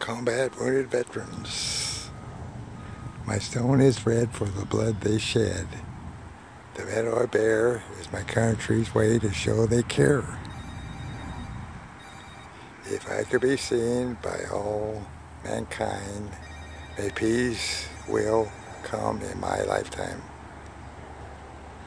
combat wounded veterans. My stone is red for the blood they shed. The medal I bear is my country's way to show they care. If I could be seen by all mankind, may peace will come in my lifetime.